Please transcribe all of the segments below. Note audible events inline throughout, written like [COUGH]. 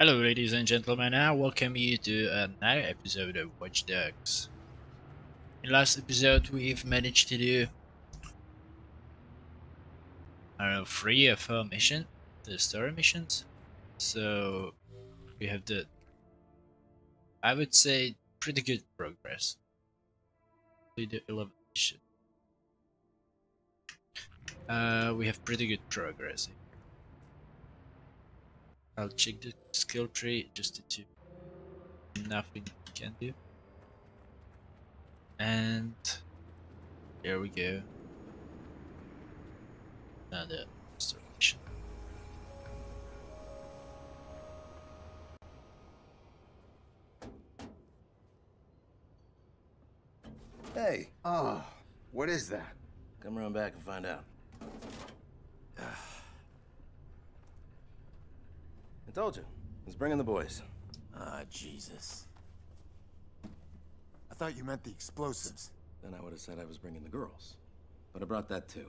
Hello, ladies and gentlemen. I welcome you to another episode of Watch Dogs. In last episode, we've managed to do I don't know three of our mission, the story missions. So we have the I would say pretty good progress. We do 11 mission. Uh, we have pretty good progress. I'll check the skill tree just to two. Nothing you can do. And there we go. Another mission. Hey, Oh, what is that? come around back and find out. Ah. I told you. He's bringing the boys. Ah, Jesus. I thought you meant the explosives. Then I would have said I was bringing the girls. But I brought that too.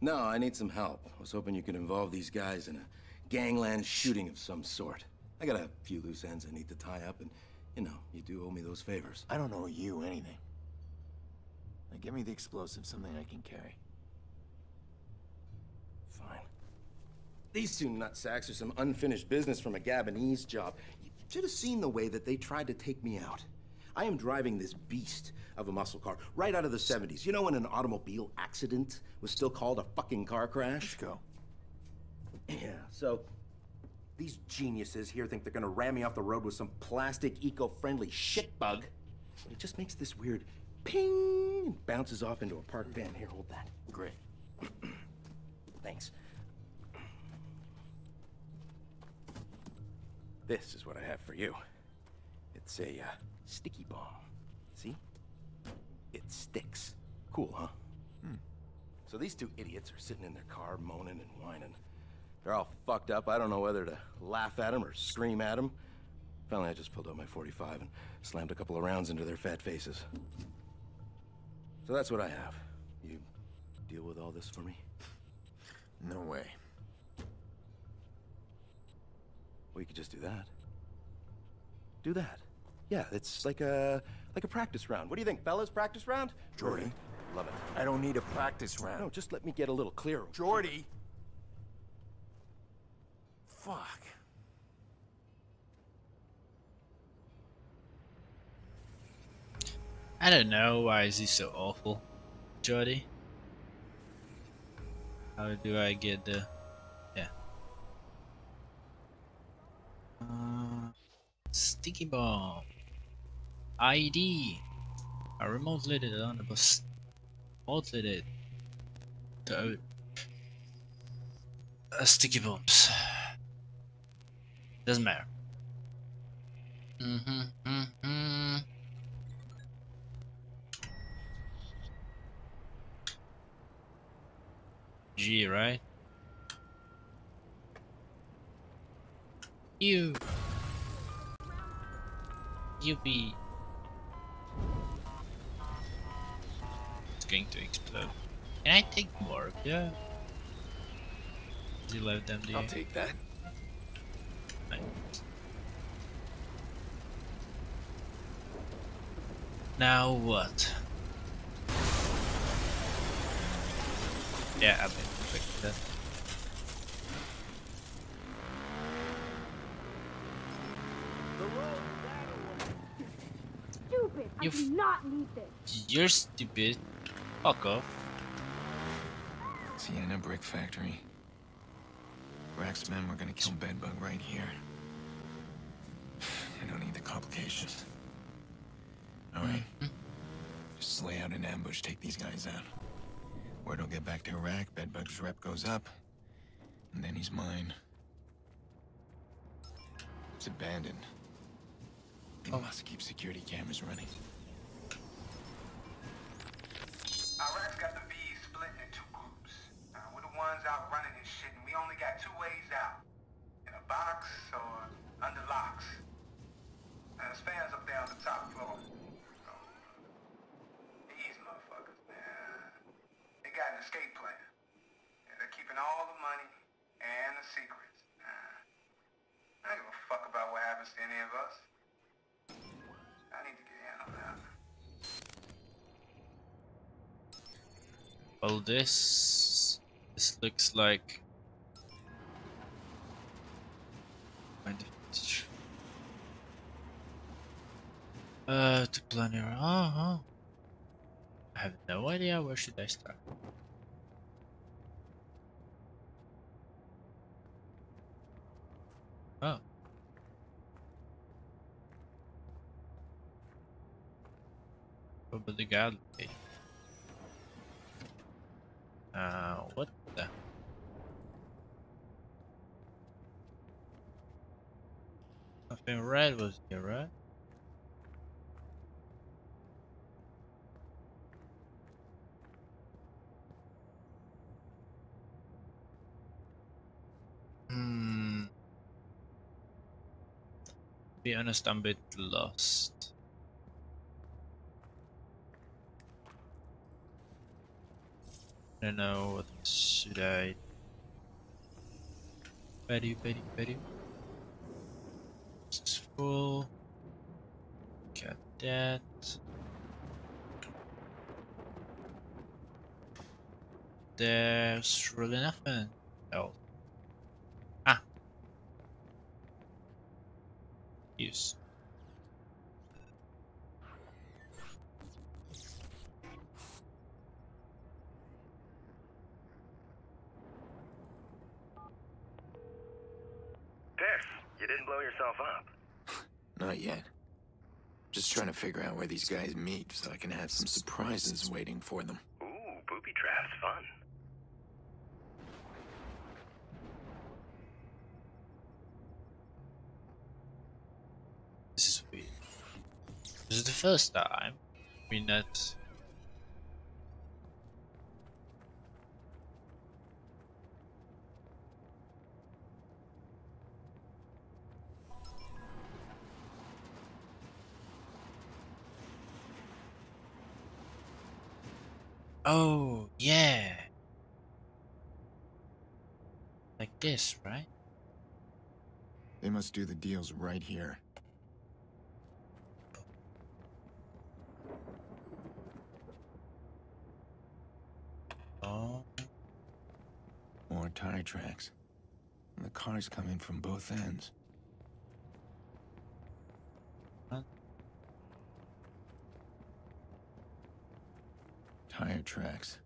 No, I need some help. I was hoping you could involve these guys in a gangland shooting of some sort. I got a few loose ends I need to tie up, and, you know, you do owe me those favors. I don't owe you anything. Now give me the explosives, something I can carry. Fine. These two nutsacks are some unfinished business from a Gabonese job. You should have seen the way that they tried to take me out. I am driving this beast of a muscle car right out of the 70s. You know when an automobile accident was still called a fucking car crash? Let's go. Yeah, so these geniuses here think they're gonna ram me off the road with some plastic, eco-friendly shitbug. It just makes this weird ping and bounces off into a park van. Here, hold that. Great. [CLEARS THROAT] Thanks. This is what I have for you. It's a uh, sticky bomb. See? It sticks. Cool, huh? So these two idiots are sitting in their car moaning and whining. They're all fucked up. I don't know whether to laugh at them or scream at them. Finally, I just pulled out my 45 and slammed a couple of rounds into their fat faces. So that's what I have. You deal with all this for me? No way. We could just do that. Do that. Yeah, it's like a like a practice round. What do you think, fellas? Practice round? Jordi. Love it. I don't need a practice round. No, just let me get a little clearer. Jordi! Fuck. I don't know why is he so awful, Jordi? How do I get the Uh, sticky bomb. ID. I remotely did it on the bus. Remotely it. The uh, sticky bombs. Doesn't matter. Mm-hmm. Mm-hmm. G, right? You. You be. It's going to explode. Can I take more? Yeah. Does he load them, do you? I'll take that. Right. Now what? Yeah, I've been expecting that. stupid. You I do f- not need this. You're stupid. Fuck off. Sienna Brick Factory. Rack's men were gonna kill Bedbug right here. [SIGHS] I don't need the complications. Alright. Mm-hmm. Just lay out an ambush, take these guys out. Word will get back to Iraq, Bedbug's rep goes up, and then he's mine. It's abandoned. They oh. must keep security cameras running. This this looks like uh to plan your uh huh. I have no idea where should I start. Oh. Probably the gallery. Uh, what the? Nothing red was here, right? Hmm. Be honest, I'm a bit lost. Don't know what should I Betty, Betty, Betty. This is full. Got that. There's really nothing else. Ah. Use. Tiff, you didn't blow yourself up. Not yet. Just trying to figure out where these guys meet so I can have some surprises waiting for them. Ooh, booby traps, fun. This is weird. This is the first time we met. Oh, yeah. Like this, right? They must do the deals right here. Oh, More tire tracks. And the cars come in from both ends. Tire tracks.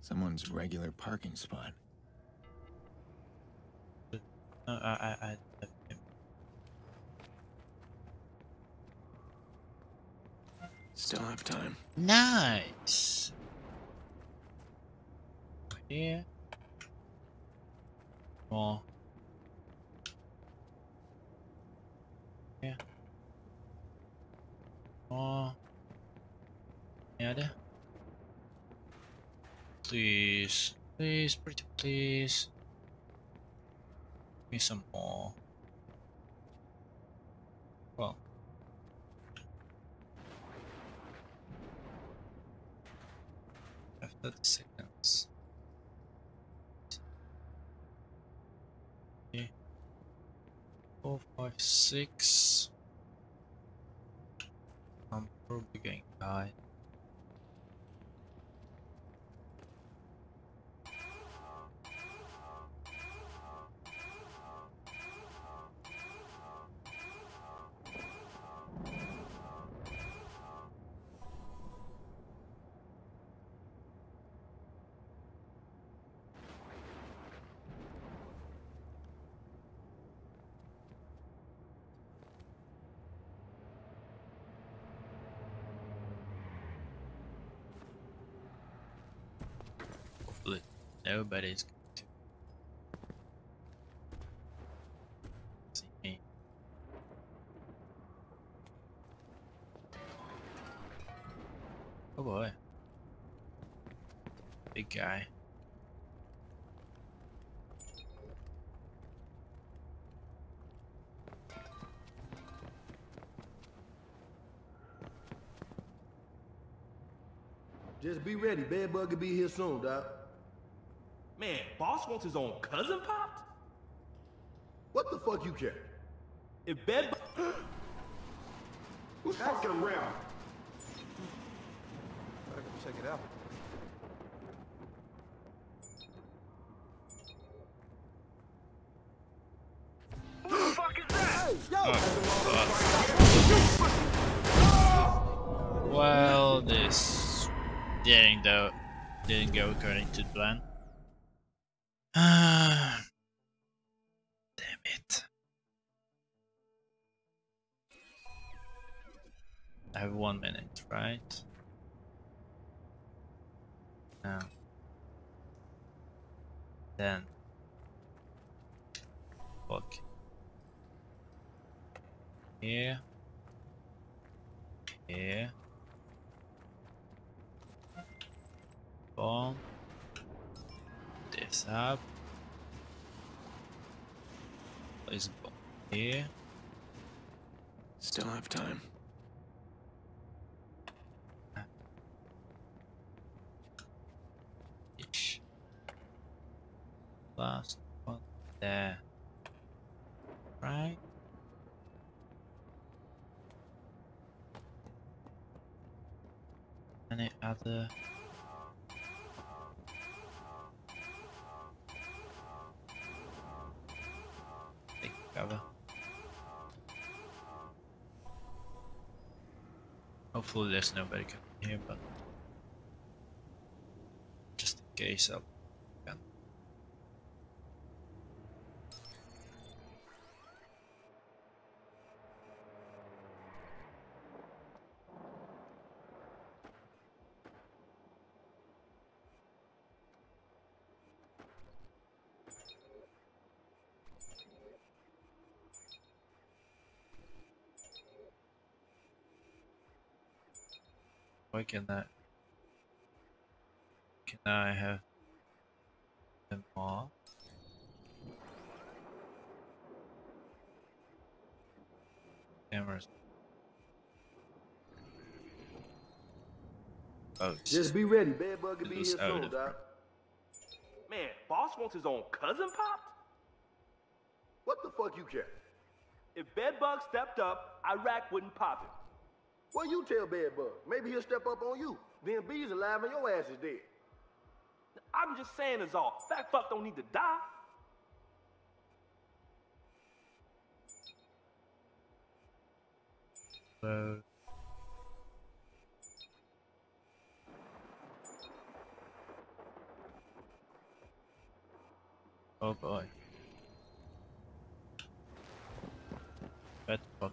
Someone's regular parking spot. no, I, I, I, I Still have time. Nice. Here. More. Yeah. More. Yeah, there. Please, please, pretty please. Give me some more. Well. After the seconds. Okay. Four, five, six. I'm probably going to nobody's see me. Oh boy. Big guy. Just be ready. Bedbug will be here soon, Doc. Man, boss wants his own cousin popped? What the fuck you care? If bed [GASPS] Who's fucking around? Better go check it out. Oh, well, this didn't go didn't go according to plan. Right? Now, then, fuck. Here. Here. Bomb. This up. Place here. Still have time. Ish. Last one there. Right. Any other Take cover. Hopefully there's nobody coming here, but just in case I'll can I can I have them all? Cameras. Oh, Just be ready. Bedbug be here soon, Doc. Man, boss wants his own cousin popped? What the fuck you care? If Bedbug stepped up, Iraq wouldn't pop him. Well, you tell Bedbug. Maybe he'll step up on you. Then B's alive and your ass is dead. I'm just saying is all. Fat fuck don't need to die. so Oh boy. That fuck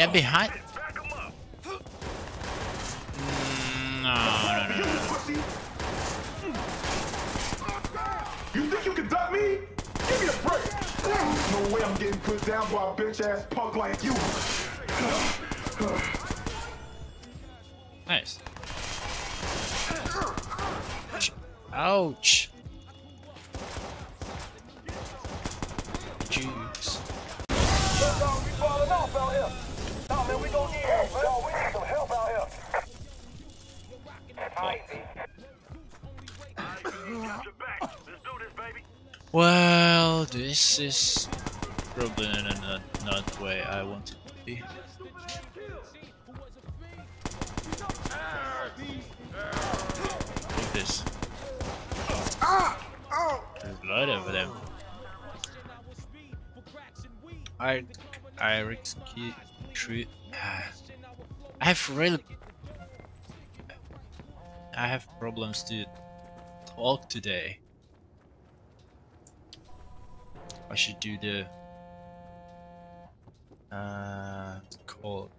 They're behind. Mm, No, no, no, You no. You think you can duck me? Give me a break. No way I'm getting put down by a bitch ass punk like you. Is probably not, not the way I want it to be. Look this. There's a lot of them. I, I key tree. Ah. I have really, I have problems to talk today. I should do the uh call.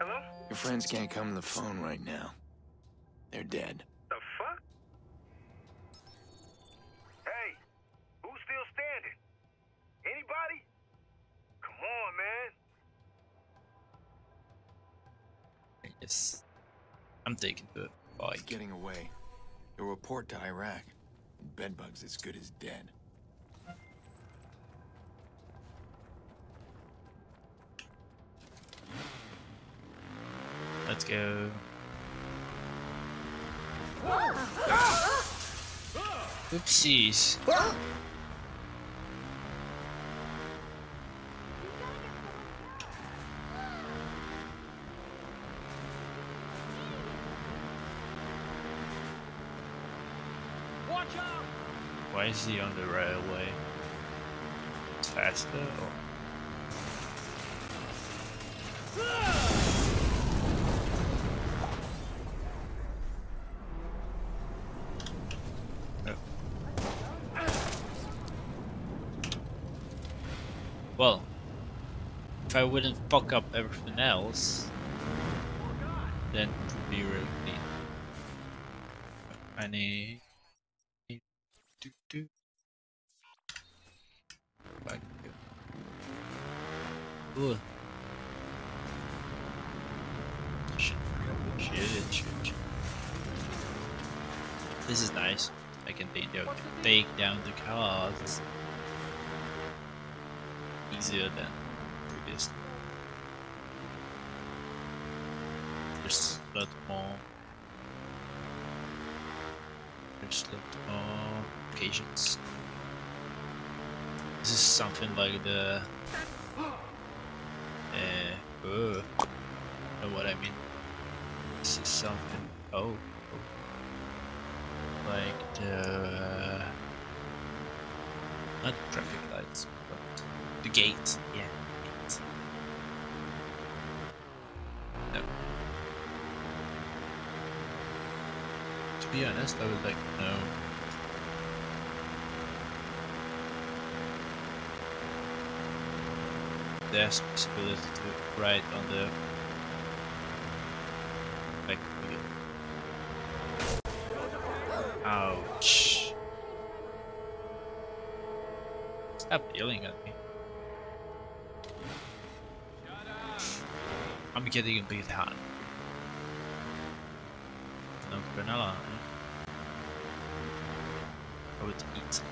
Hello? Your friends can't come to the phone right now. They're dead. The fuck? Hey, who's still standing? Anybody? Come on, man. Yes, I'm taking the He's bike. getting away. He'll report to Iraq. Bedbug's as good as dead. Let's go. Oopsies. Why is he on the railway? Faster or? No. Well, if I wouldn't fuck up everything else, then it would be really neat. I need Shit, shit, shit. This is nice. I can take down, take down the cars easier than previous. There's a lot more. There's a lot more occasions. This is something like the. Uh, know what I mean. This is something. Oh, oh. like the not traffic lights, but the gate. Yeah. No. To be honest, I would like to know there's possibility to write on the back wheel. Ouch. Stop yelling at me. I'm getting a bit hot. No granola. eh? I would eat.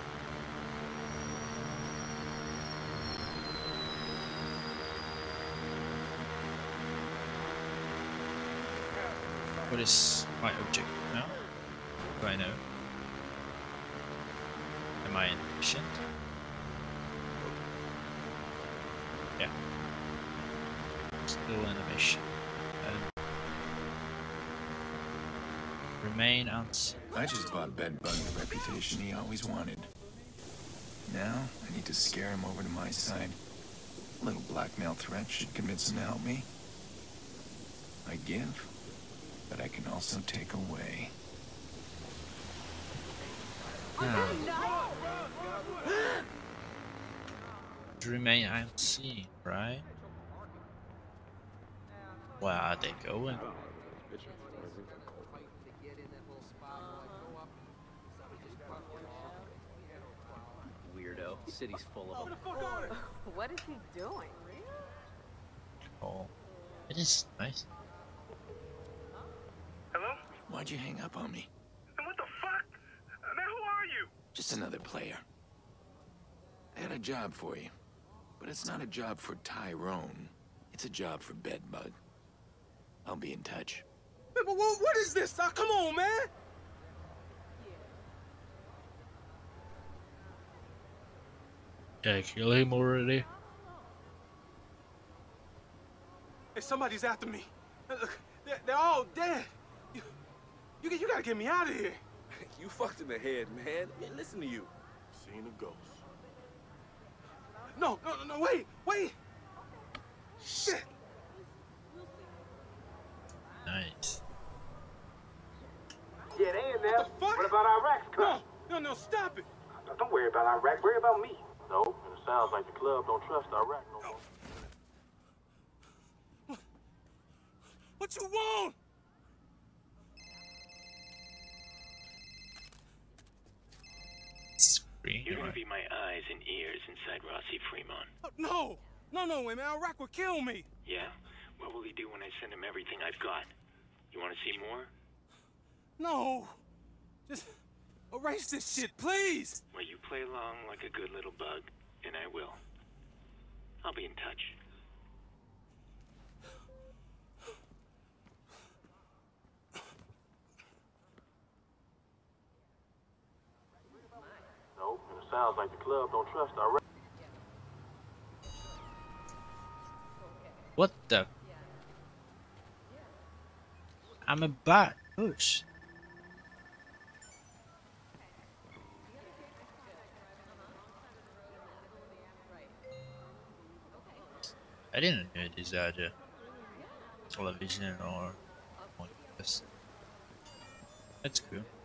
What is my objective now? Do I know? Am I efficient? Yeah. Still in mission. Um, remain unseen. I just bought Bedbug the reputation he always wanted. Now, I need to scare him over to my side. A little blackmail threat should convince him to help me. I give, but I can also take away. To remain unseen, right? Where are they going? Weirdo. City's full of them. What is he doing? Oh, it is nice. Why'd you hang up on me? And what the fuck? Man, who are you? Just another player. I had a job for you. But it's not a job for Tyrone. It's a job for Bedbug. I'll be in touch. But what, what is this? Come on, man! Can I kill him already? Hey, somebody's after me. Look, they're, they're all dead. You, you, you gotta get me out of here. [LAUGHS] You fucked in the head, man. Man, listen to you. Seen a ghost. No, no, no, no, wait, wait. Shit. Nice. Yeah, they in there. What the fuck? What about Iraq's No, no, no, stop it. Don't worry about Iraq. Worry about me. No, and it sounds like the club don't trust Iraq no more. What you want? Screen. You're gonna be my eyes and ears inside Rossi Fremont. Uh, No, no, no, wait, man. Iraq will kill me. Yeah? What will he do when I send him everything I've got? You wanna see more? No. Just erase this shit, please. Well, you play along like a good little bug, and I will. I'll be in touch. No, and it sounds like the club don't trust Iraq. What the? I'm a bat. Push. I didn't know this a uh, television or. That's cool.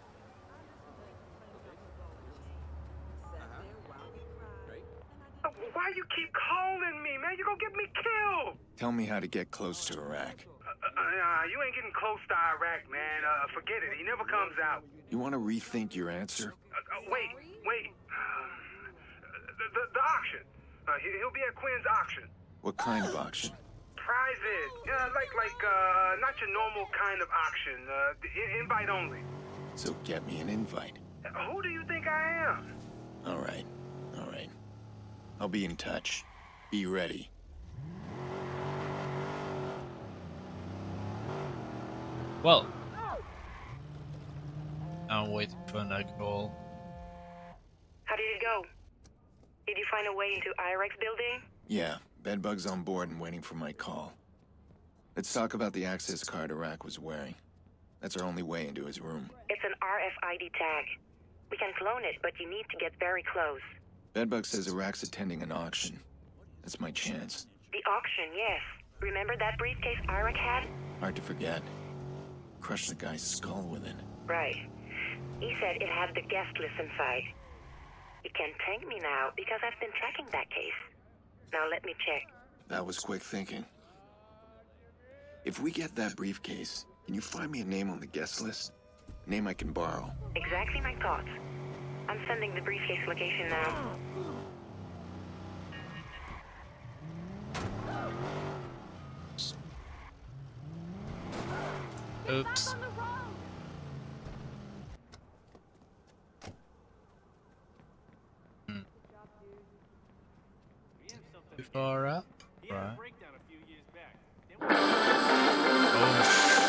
You keep calling me, man? You gonna get me killed. Tell me how to get close to Iraq. Uh, uh, you ain't getting close to Iraq, man. Uh, forget it. He never comes out. You want to rethink your answer? Uh, uh, wait, wait. [SIGHS] the, the, the auction. Uh, he, he'll be at Quinn's auction. What kind of auction? Private. Yeah, like like uh, not your normal kind of auction. Uh, in- invite only. So get me an invite. Uh, Who do you think I am? All right. I'll be in touch. Be ready. Well, I'm waiting for that call. How did it go? Did you find a way into Iraq's building? Yeah, Bedbug's on board and waiting for my call. Let's talk about the access card Iraq was wearing. That's our only way into his room. It's an RFID tag. We can clone it, but you need to get very close. Bedbug says Iraq's attending an auction. That's my chance. The auction, yes. Remember that briefcase Iraq had? Hard to forget. Crushed the guy's skull with it. Right. He said it had the guest list inside. You can thank me now because I've been tracking that case. Now let me check. That was quick thinking. If we get that briefcase, can you find me a name on the guest list? A name I can borrow. Exactly my thoughts. I'm sending the briefcase location now. Oops. Hmm. Too far up? Right.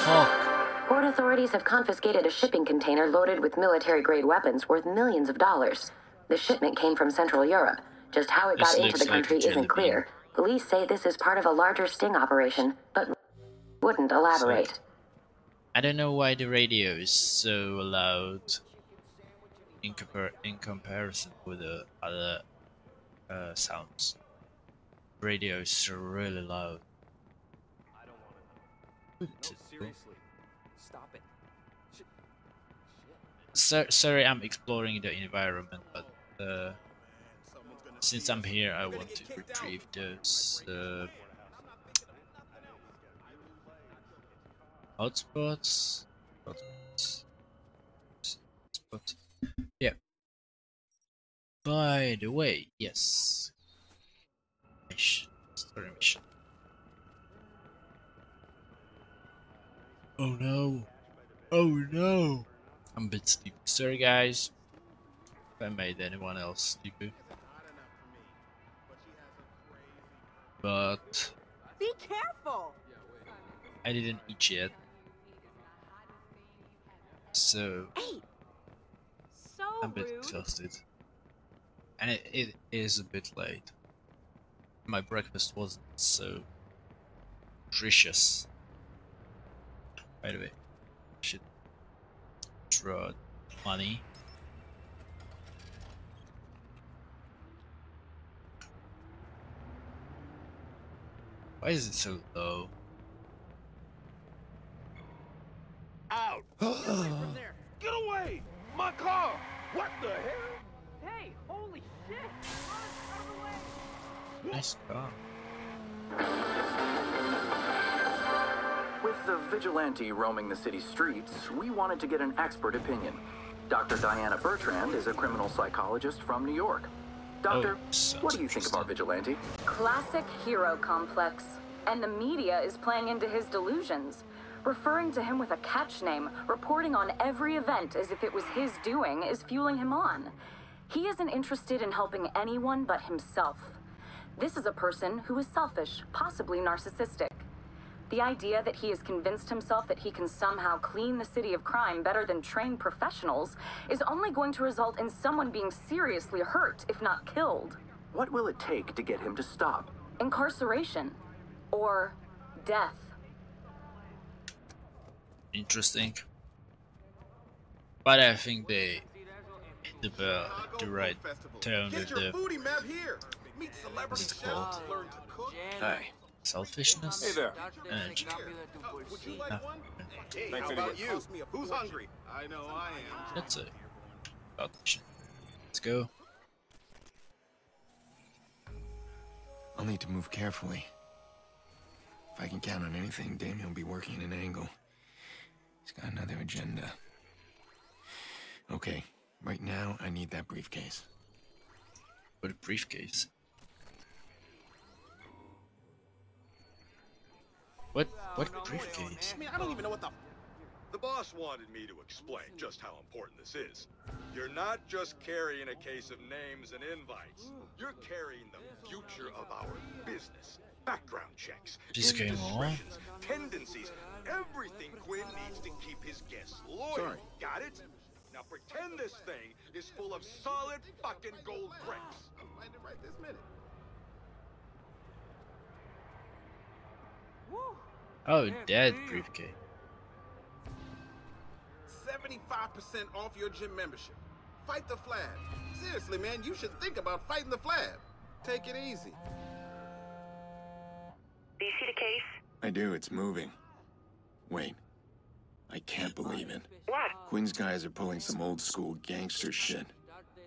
Oh, Port authorities have confiscated a shipping container loaded with military grade weapons worth millions of dollars. The shipment came from Central Europe. Just how it This got into the country jelly isn't clear. Police say this is part of a larger sting operation, but wouldn't elaborate. I don't know why the radio is so loud in, compar in comparison with the other uh, sounds. Radio is really loud. Ooh, it's cool. seriously. So, sorry, I'm exploring the environment, but uh, since I'm here, I want to retrieve those uh, hotspots. Hotspots. Yeah. By the way, yes. Mission. Story mission. Oh no. Oh no. I'm a bit sleepy. Sorry guys. If I made anyone else sleepy. But Be careful. I didn't eat yet. So Hey. So I'm a bit rude. exhausted. and it, it is a bit late. My breakfast wasn't so nutritious. By the way, draw money. Why is it so low? Out! [GASPS] Get away! My car! What the hell? Hey, holy shit! Nice car. With the vigilante roaming the city streets, we wanted to get an expert opinion. Dr. Diana Bertrand is a criminal psychologist from New York. Doctor, what do you think of our vigilante? Classic hero complex. And the media is playing into his delusions. Referring to him with a catch name, reporting on every event as if it was his doing, is fueling him on. He isn't interested in helping anyone but himself. This is a person who is selfish, possibly narcissistic. The idea that he has convinced himself that he can somehow clean the city of crime better than trained professionals is only going to result in someone being seriously hurt, if not killed. What will it take to get him to stop? Incarceration. Or death. Interesting. But I think they hit the, uh, the right tone with Get your the booty map here. Meet celebrity What's it called? learn to cook. Hi. Selfishness. Hey there. And Would you like one? Hey, Thanks how about you? Who's hungry? I know I am. That's a selfish. Let's go. I'll need to move carefully. If I can count on anything, Damien will be working an angle. He's got another agenda. Okay, right now I need that briefcase. What a briefcase. What what briefcase? I mean, I don't even know what the. The boss wanted me to explain just how important this is. You're not just carrying a case of names and invites. You're carrying the future of our business. Background checks, This game on? indiscretions, tendencies, everything Quinn needs to keep his guests loyal. Sorry. Got it? Now pretend this thing is full of solid fucking gold bricks. I'm finding it right this minute. Oh, dead briefcase. 75% off your gym membership. Fight the flab. Seriously, man, you should think about fighting the flab. Take it easy. Do you see the case? I do, it's moving. Wait. I can't believe it. What? Quinn's guys are pulling some old school gangster shit.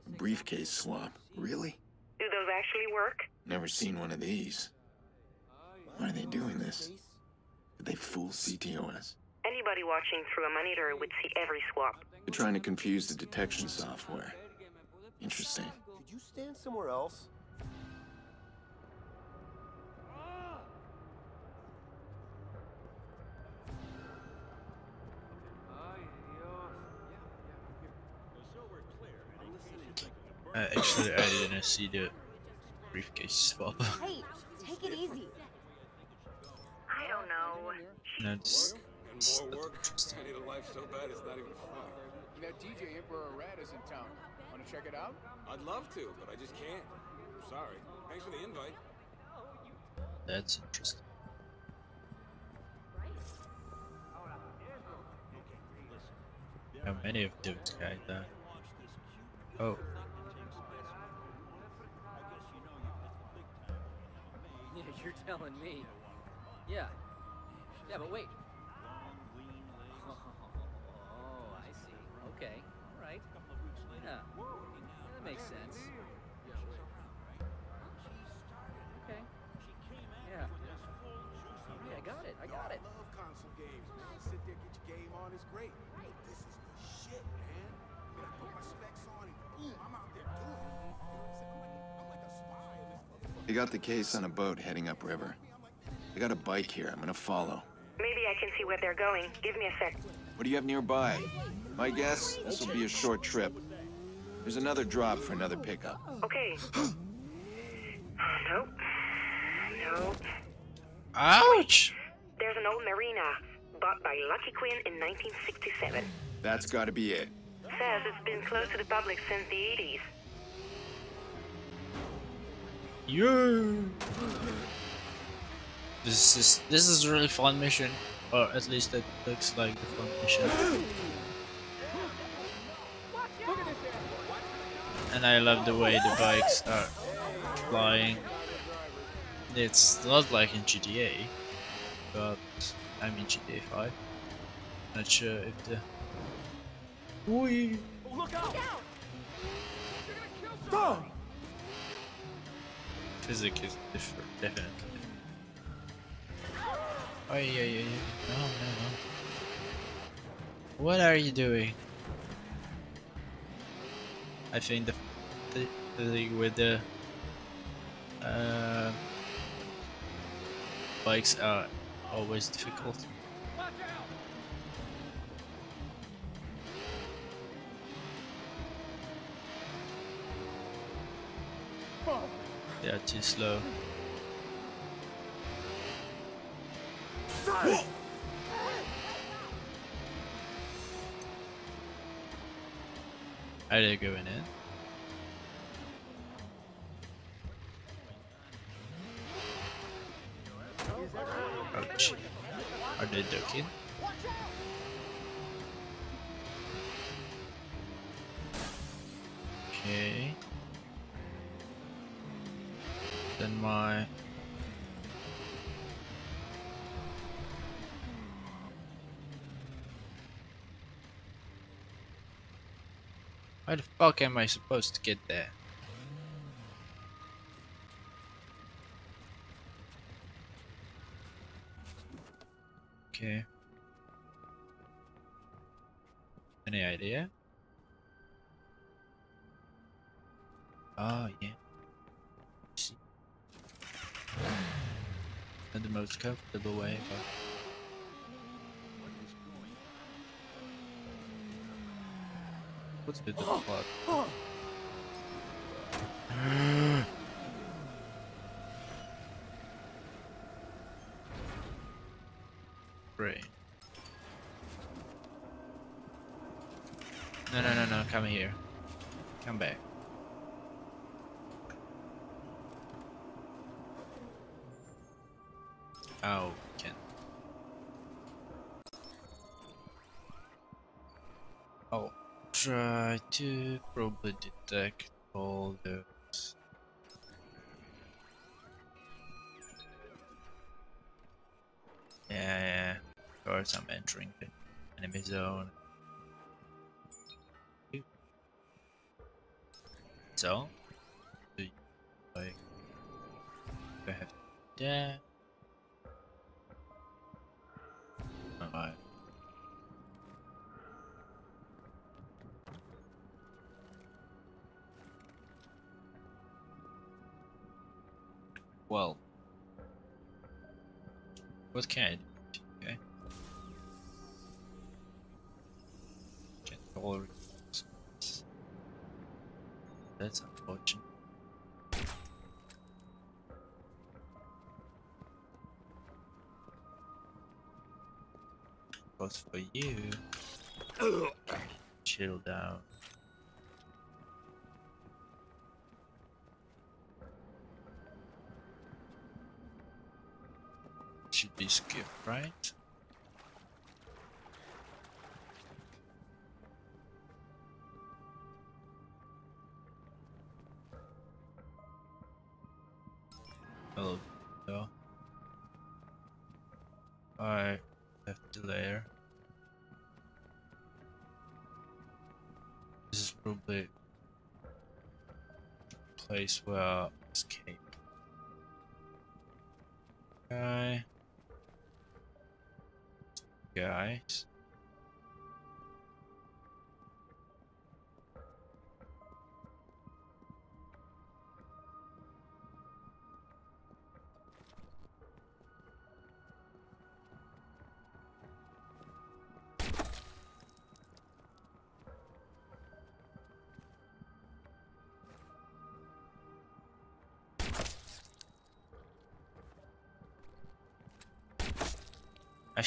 A briefcase swap. Really? Do those actually work? Never seen one of these. Why are they doing this? Did they fool CTOS? Anybody watching through a monitor would see every swap. They're trying to confuse the detection software. Interesting. Could you stand somewhere else? Uh, actually, I didn't see the briefcase swap. Hey, take it easy. I don't know. That's, that's More work. interesting. I need a life so bad it's not even fun. That DJ Emperor Rat is in town. Want to check it out? I'd love to, but I just can't. Sorry. Thanks for the invite. That's interesting. How many of those guys died? Oh, Yeah, [LAUGHS] you're telling me. Yeah. Yeah, but wait. Oh, I see. Okay. All right. Yeah. yeah that makes sense. Okay. Yeah. Yeah, I got it. I got it. I love console games, man. Sit there, get your game on, it's great. But this is the shit, man. When I put my specs on and boom, I'm out there doing it. You know what I'm saying? I'm like a, I'm like a spy in this motherfucker. They got the case on a boat heading upriver. They got a bike here. I'm gonna follow. Maybe I can see where they're going. Give me a sec. What do you have nearby? My guess, this will be a short trip. There's another drop for another pickup. Okay. [GASPS] nope. Nope. Ouch! There's an old marina bought by Lucky Quinn in 1967. That's gotta be it. Says it's been closed to the public since the 80s. Yeah. This is this is a really fun mission, or at least it looks like the fun mission. And I love the way the bikes are flying. It's not like in GTA, but I mean GTA 5. Not sure if the. Look out! Physics is different, definitely. Oh yeah, yeah, yeah. No, no. What are you doing? I think the the, the thing with the uh, bikes are always difficult. They are too slow. Are they go in? it. Ouch. Are they ducking? Okay. Then my How the fuck am I supposed to get there? Okay. Any idea? Oh, yeah. See. Not the most comfortable way, but... What's the fuck? Great. No, no, no, no, come here. Come back. Oh, try to probably detect all those. Yeah, yeah. Of course, I'm entering the enemy zone. So, do you like? Do I have that? Well, what can I do? Okay. That's unfortunate. But for you, chill down. Should be skip, right? Hello, no. I left the layer. This is probably place where Guys.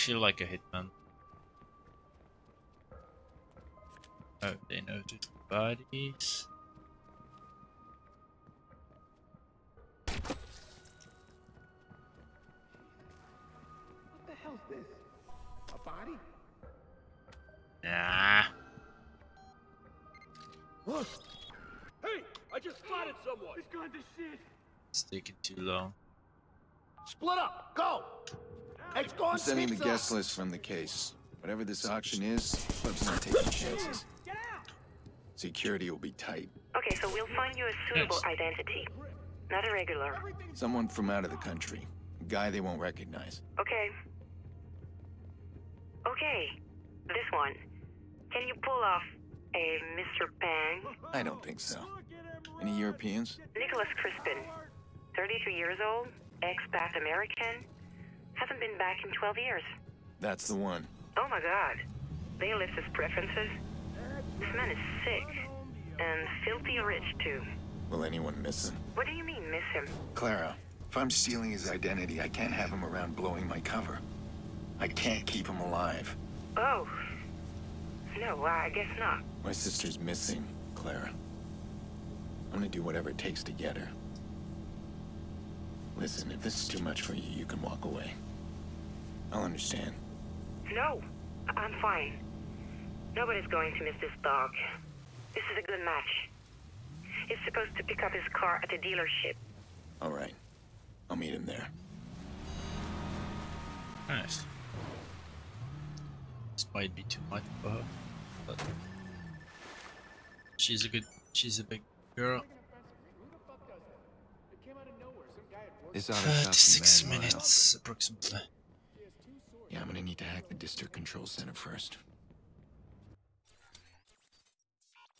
actually like a hitman. Oh, they noted bodies. What the hell's this? A body? Nah. What? Hey! I just spotted someone! He's gone to shit! It's taking too long. Split up! Go! It's I'm gone sending the guest list from the case. Whatever this auction is, Bug's not taking chances. Security will be tight. Okay, so we'll find you a suitable identity. Not a regular. Someone from out of the country. A guy they won't recognize. Okay. Okay. This one. Can you pull off a Mr. Bang? I don't think so. Any Europeans? Nicholas Crispin. 33 years old, expat American. Hasn't been back in 12 years. That's the one. Oh my god. They list his preferences. This man is sick. And filthy rich, too. Will anyone miss him? What do you mean, miss him? Clara, if I'm stealing his identity, I can't have him around blowing my cover. I can't keep him alive. Oh. No, I guess not. My sister's missing, Clara. I'm gonna do whatever it takes to get her. Listen, if this is too much for you, you can walk away. I'll understand. No, I'm fine. Nobody's going to miss this dog. This is a good match. He's supposed to pick up his car at the dealership. All right. I'll meet him there. Nice. This might be too much for her, but she's a good, she's a big girl. This auto Thirty-six minutes approximately. Yeah, I'm gonna need to hack the district control center first.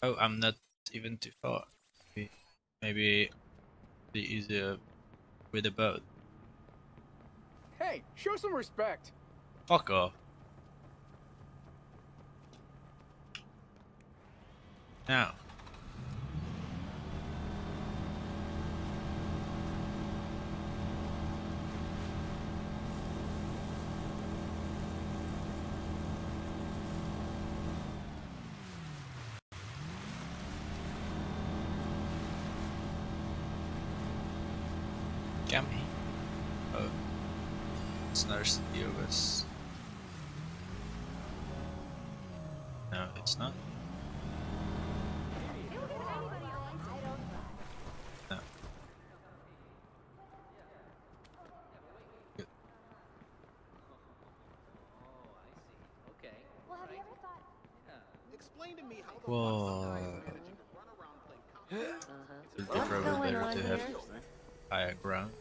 Oh, I'm not even too far. Maybe, maybe be easier with a boat. Hey, show some respect. Fuck off. Now. Gummy. Oh. It's another city of us. No, it's not. No. Good. Okay. Well, have you ever thought? Explain to me how the Whoa. Be probably better to have higher ground.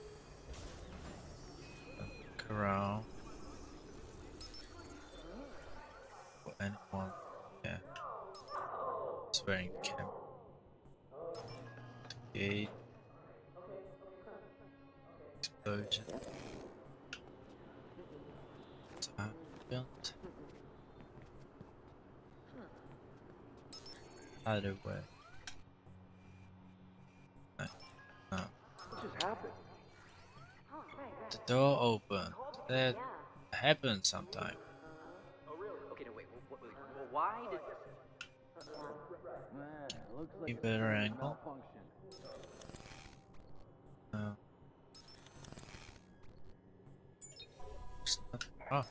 Corral. For anyone, yeah. It's very camp. Gate. Explosion. Time built. Either way. Door open. That happens sometimes. Oh, really? Okay, no, wait. Wait, wait, well, why did... Be better angle. No. Oh.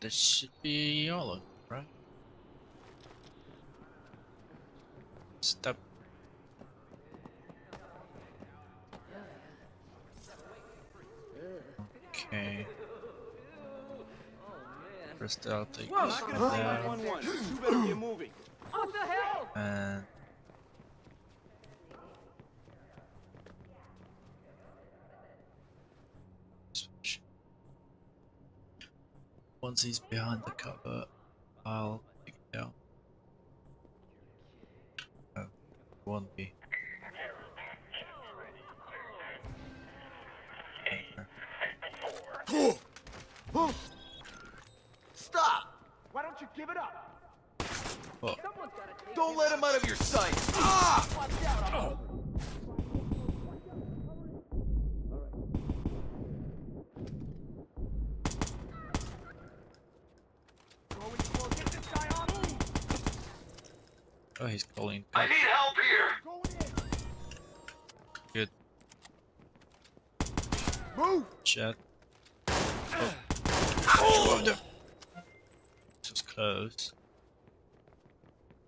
This should be yellow, right? Stop. Okay. First I'll take Whoa, this not one gonna say down. 911. You better get moving. What the hell? And. Once he's behind the cover, I'll take it down. Oh, won't be. Stop! Why don't give it up? Oh, Don't let him out of your sight. Ah! oh he's calling. I need help here. Good. Move! Shut. Oh. oh no. This was close.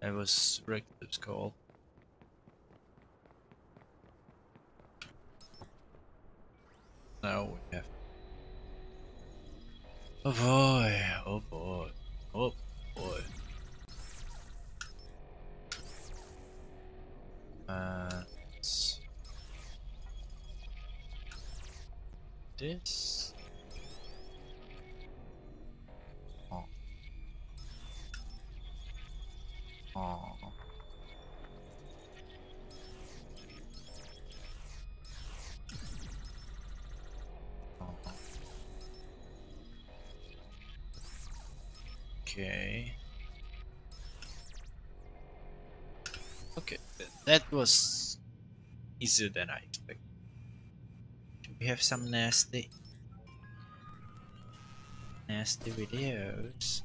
That was Rick's call. Now we have. Oh boy! Oh boy! Oh boy! Uh, this. Okay. Okay, that was easier than I expected. We have some nasty, nasty videos?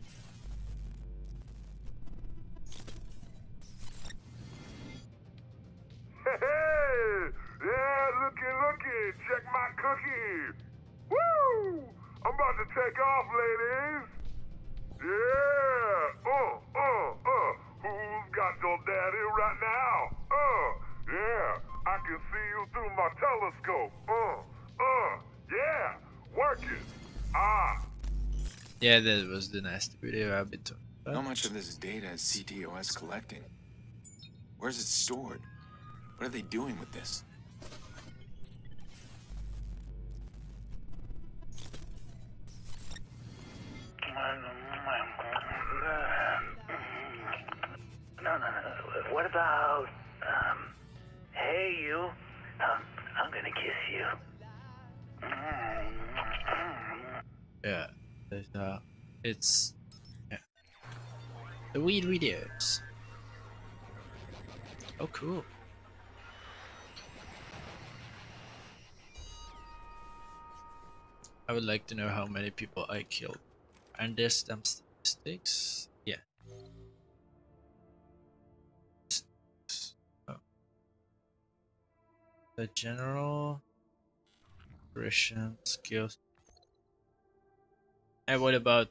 Yeah, that was the nasty video I've been talking about. How much of this data is CTOS collecting? Where's it stored? What are they doing with this? Videos. Oh, cool. I would like to know how many people I killed. And there's some statistics. Yeah. Oh. The general Christian skills. And what about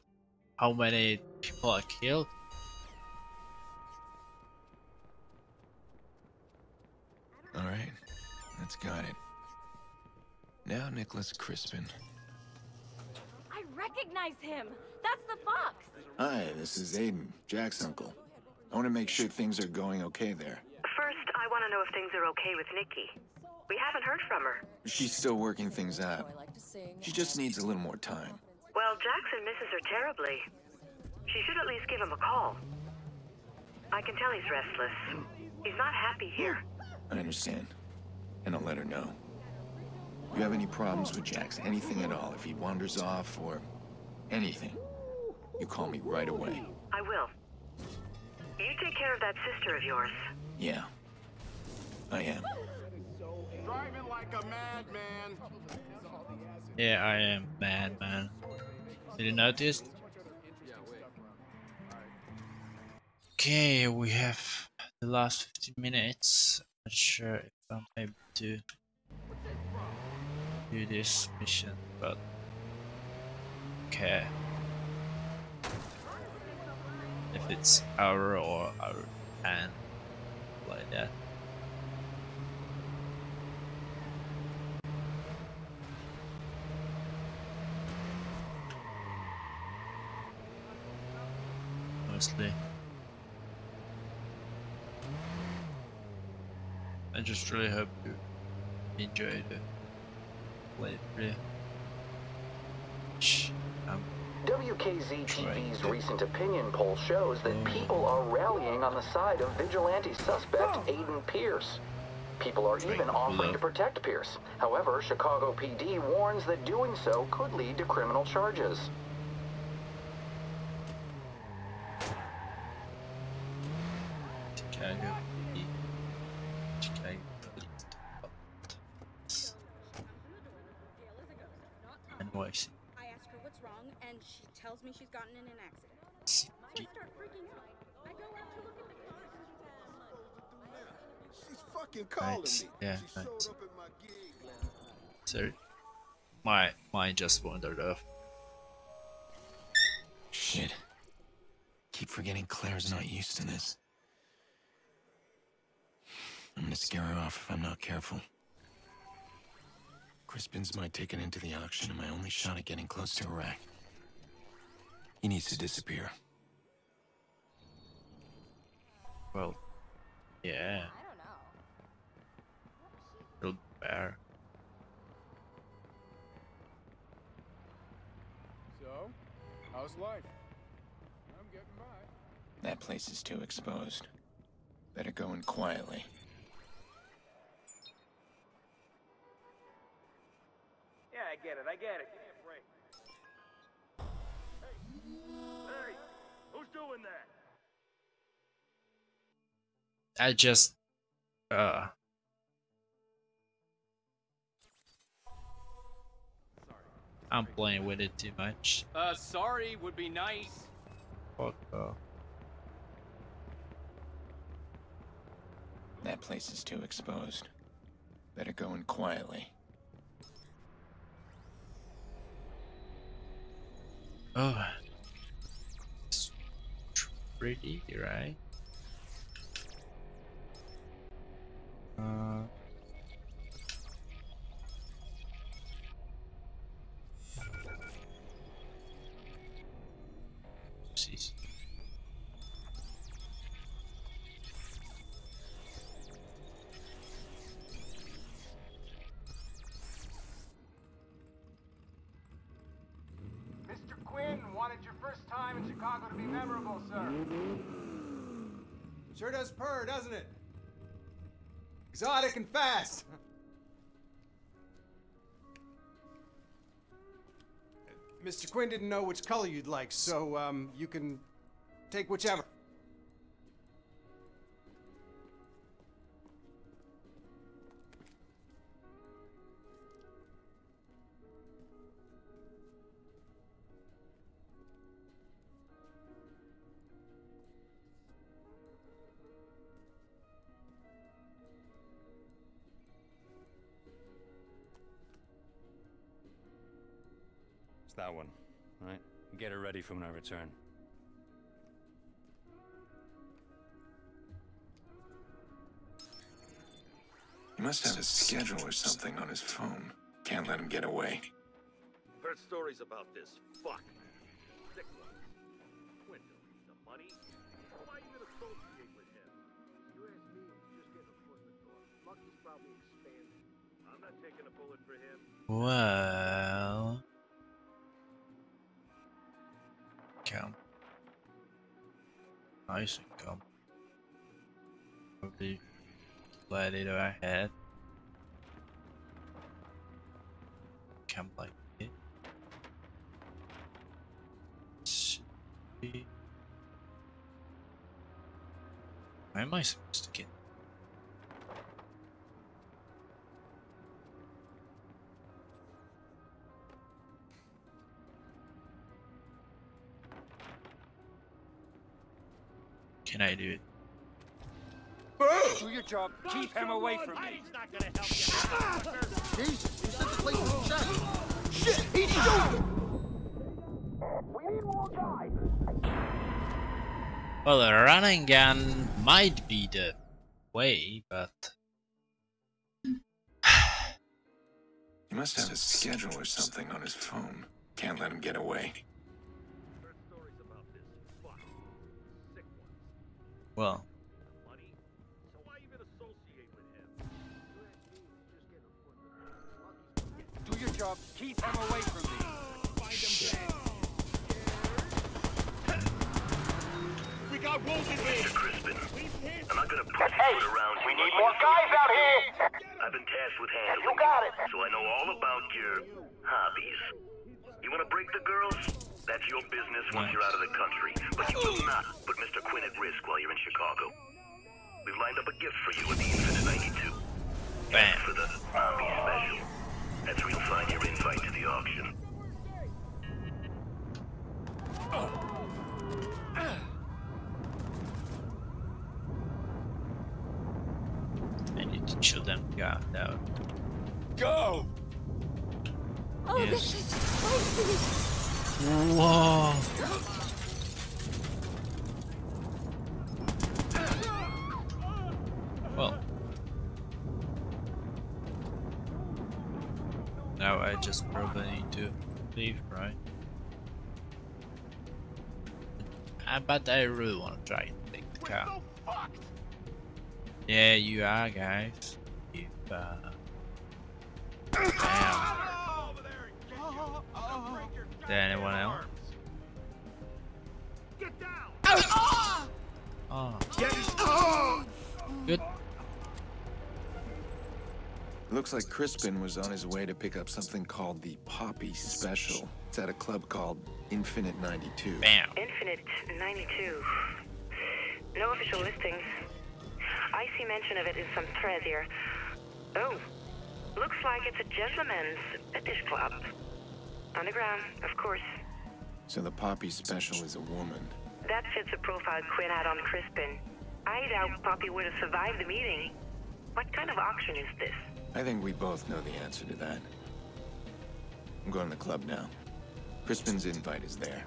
how many people I killed? All right, that's got it. Now Nicholas Crispin. I recognize him. That's the fox. Hi, this is Aiden, Jack's uncle. I want to make sure things are going okay there. First, I want to know if things are okay with Nikki. We haven't heard from her. She's still working things out. She just needs a little more time. Well, Jackson misses her terribly. She should at least give him a call. I can tell he's restless. He's not happy here. I understand. And I'll let her know. If you have any problems with Jax, anything at all, if he wanders off or anything, you call me right away. I will. You take care of that sister of yours. Yeah. I am. Driving like a madman. Yeah, I am mad, man. Did you notice? Okay, we have the last 15 minutes. Not sure if I'm able to do this mission, but okay. If it's hour or hour and like that. Mostly. I just really hope you enjoyed the playthrough. Shh, um, WKZ TV's recent opinion poll shows that people are rallying on the side of vigilante suspect Aiden Pearce. People are even offering to protect Pearce. However, Chicago PD warns that doing so could lead to criminal charges. Chicago. Chicago Police Department. NYC. I ask her what's wrong, and she tells me she's gotten in an accident. So I start freaking out. I go out to look at the car. She's fucking calling Right, me. yeah, she right. showed up at my gig last So, My mind just wandered off. Shit. Keep forgetting Claire's not used to this. I'm gonna scare her off if I'm not careful. Crispin's my ticket into the auction and my only shot at getting close to Iraq. He needs to disappear. Well, yeah. Little bear. How's life? I'm getting by. That place is too exposed. Better go in quietly. Yeah, I get it. I get it. Give me a break. Hey, who's doing that? I just uh I'm playing with it too much. Uh, sorry would be nice. Fuck off. That place is too exposed. Better go in quietly. Oh. It's pretty, right? Uh Exotic and fast. Mr. Quinn didn't know which color you'd like, so um, you can take whichever. Get her when I return. He must have a schedule or something on his phone. Can't let him get away. Heard stories about this. Fuck. Sick one. Quinn don't need the money. Why even associate with him? You ask me, just getting a foot in the door. Lucky's probably expanding. I'm not taking a bullet for him. Well Nice income. Probably gladiator I had. Camp like it. Be- Where am I supposed to get? Can I do it? Do your job. Keep him away from me. He's not gonna help you. Jesus, you set the place in check. Shit, he do We need more guys. Well, a running gun might be the way, but He must have a schedule or something on his phone. Can't let him get away. Lucky's Do your job. Keep him away from me. Find him We got wounded here. Mr. Crispin, I'm not gonna put Hey, you around we need more guys out here. I've been tasked with handling You got it. so I know all about your hobbies. You wanna break the girls? That's your business once you're out of the country. But you will not put Mr. Quinn at risk while you're in Chicago. We've lined up a gift for you at the Infinite 92. Bam. For the Army Special. That's where you'll find your invite to the auction. I need to chill them down. down. Go! Oh, Yes. this is crazy! Whoa. Just probably need to leave, right? Uh, but I really want to try and take the car. Yeah, you are, guys. You, uh... [COUGHS] Damn. Is there anyone else? [COUGHS] Oh. Good. Looks like Crispin was on his way to pick up something called the Poppy Special. It's at a club called Infinite 92. Bam. Infinite 92. No official listings. I see mention of it in some thread here. Oh, looks like it's a gentleman's fetish club. Underground, of course. So the Poppy Special is a woman. That fits the profile Quinn had on Crispin. I doubt Poppy would have survived the meeting. What kind of auction is this? I think we both know the answer to that. I'm going to the club now. Crispin's invite is there.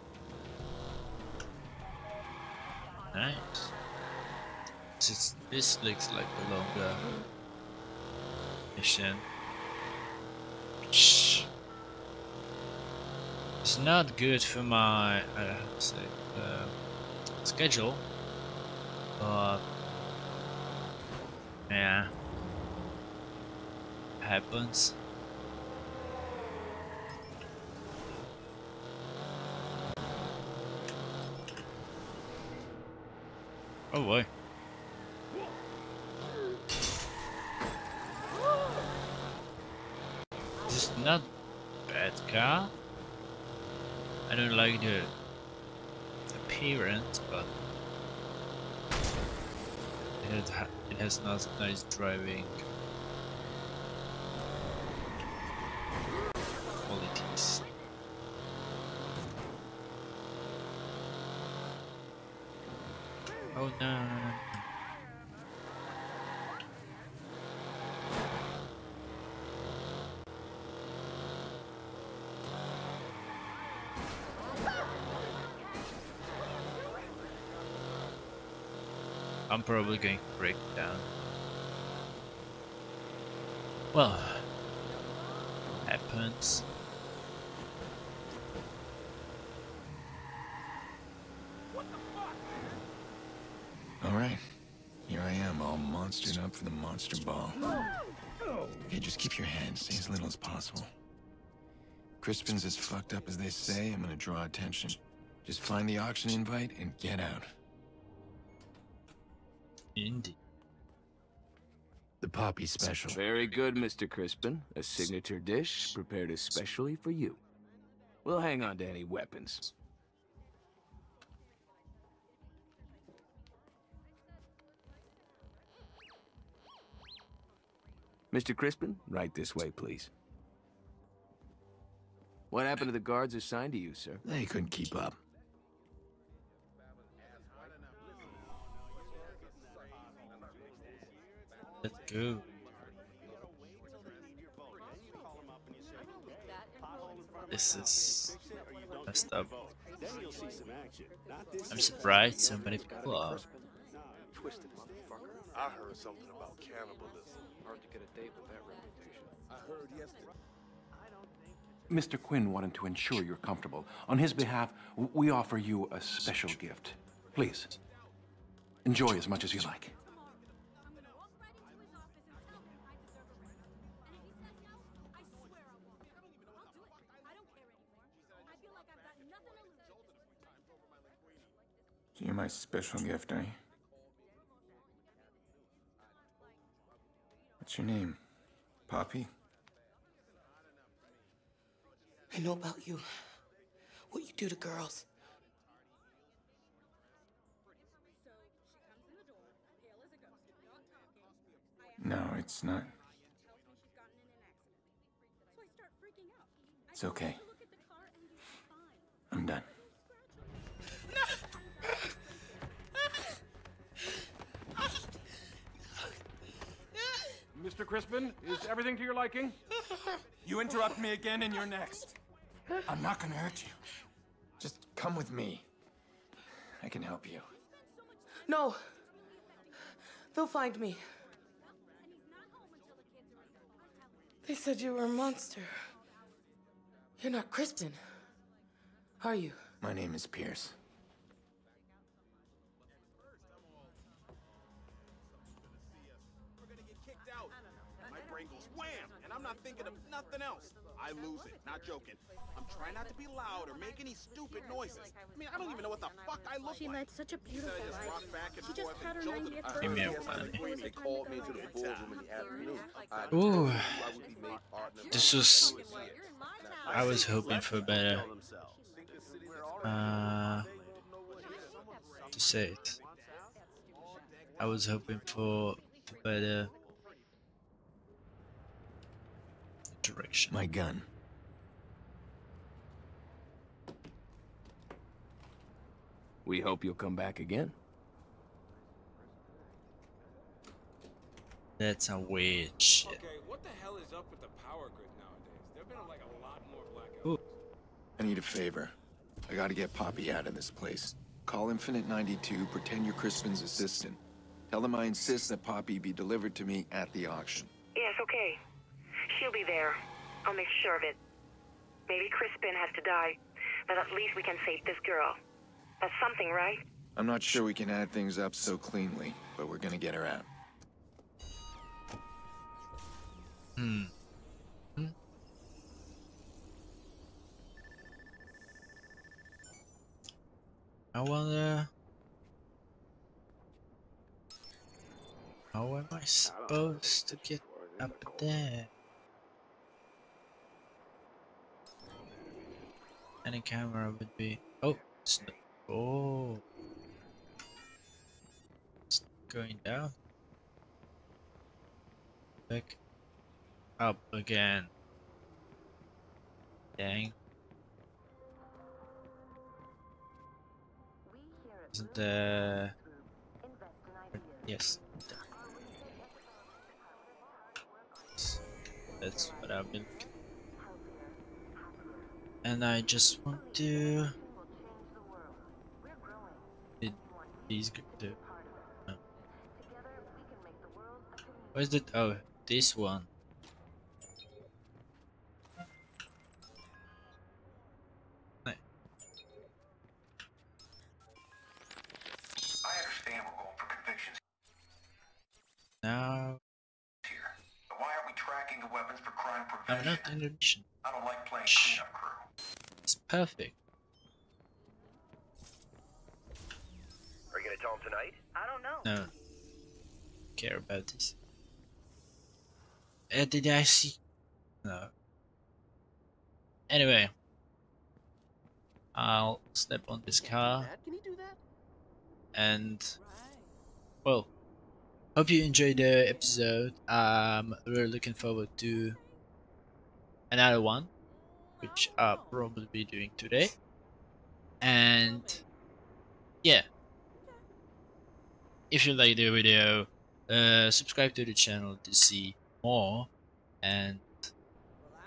Nice. This, this looks like a longer mission. It's not good for my, to say, uh, schedule. But yeah, happens. Oh boy. This is not bad car. I don't like the appearance, but it has, nice, nice driving qualities. Oh no. I'm probably going to break down. Well, happens. All right. Here I am, all monstered up for the monster ball. Okay, just keep your hands, stay as little as possible. Crispin's as fucked up as they say, I'm gonna draw attention. Just find the auction invite and get out. Indeed. The Poppy Special. Very good, Mr. Crispin. A signature dish prepared especially for you. We'll hang on to any weapons. Mr. Crispin, right this way, please. What happened to the guards assigned to you, sir? They couldn't keep up. Let's go. This is messed up. I'm surprised so many people are. Twisted motherfucker. I heard something about cannibalism. Hard to get a date with that reputation. I heard yesterday. Mr. Quinn wanted to ensure you're comfortable. On his behalf, we offer you a special gift. Please, enjoy as much as you like. You're my special gift, are you? What's your name? Poppy? I know about you. What you do to girls. No, it's not. It's okay. I'm done. Mr. Mr. Crispin, is everything to your liking? [LAUGHS] You interrupt me again and you're next. I'm not gonna hurt you. Just come with me. I can help you. No. They'll find me. They said you were a monster. You're not Crispin. Are you? My name is Pearce. Not thinking of nothing else. I lose it, not joking. I'm trying not to be loud or make any stupid noises. I mean, I don't even know what the fuck I look She like. led such a beautiful I just life. back and She just forth had her 90th about Give me a birthday. funny. They called me to the boardroom in the afternoon. Ooh. This was. I was hoping for better. Uh, to say it. I was hoping for, for better direction. My gun. We hope you'll come back again. That's a weird shit. Okay, what the hell is up with the power grid nowadays? There've been like a lot more blackouts. Ooh. I need a favor. I gotta get Poppy out of this place. Call Infinite 92, pretend you're Crispin's assistant. Tell them I insist that Poppy be delivered to me at the auction. Yes, okay. She'll be there. I'll make sure of it. Maybe Crispin has to die, but at least we can save this girl. That's something, right? I'm not sure we can add things up so cleanly, but we're gonna get her out. Hmm. Hmm. I wonder. How am I supposed to get up there? Any camera would be. Oh. Oh, it's going down. Back up again. Dang. Isn't there... Yes. That's what I've been. And I just want to... Did these do? No. Where's the... Uh, oh, this one. I understand we're going for convictions Now why aren't we tracking the weapons for crime I'm not in the mission. I don't like playing cleanup crew. It's perfect. Are you gonna tell him tonight? I don't know. No. Care about this. Uh, did I see? No. Anyway. I'll step on this car. And well, hope you enjoyed the episode. Um, we're looking forward to another one, which I'll probably be doing today. And yeah, if you like the video, uh, subscribe to the channel to see more, and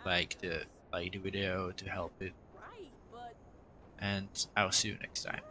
like the like the video to help it. And I'll see you next time.